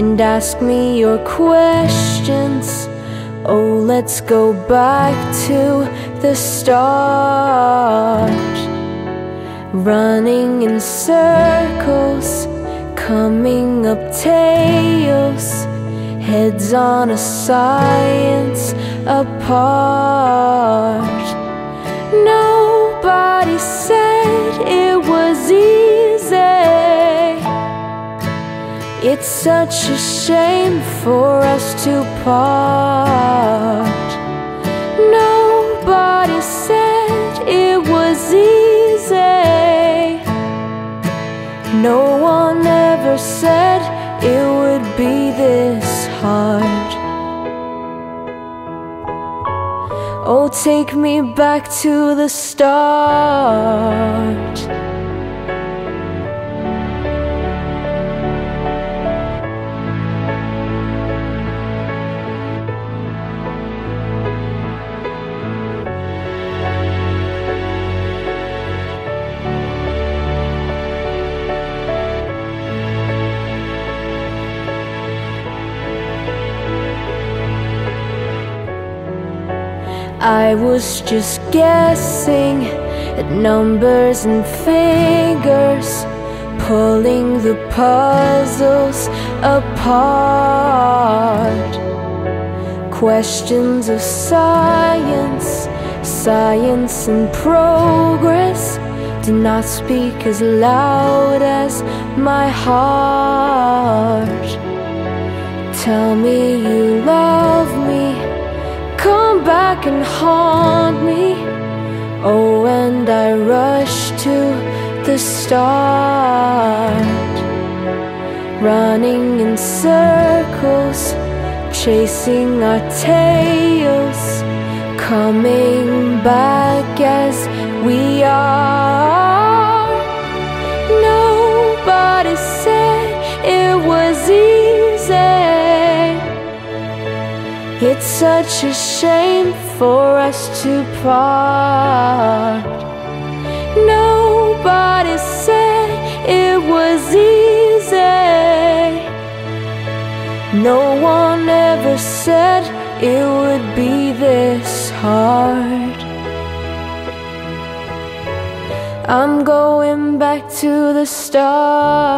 and ask me your questions. Oh, let's go back to the start. Running in circles, coming up tails, heads on a science apart. Nobody said It's such a shame for us to part. Nobody said it was easy. No one ever said it would be this hard. Oh, take me back to the start. I was just guessing at numbers and figures, pulling the puzzles apart. Questions of science, science and progress do not speak as loud as my heart. Tell me you back and haunt me. Oh, and I rush to the start, running in circles, chasing our tails, coming back as we are. Such a shame for us to part. Nobody said it was easy. No one ever said it would be this hard. I'm going back to the start.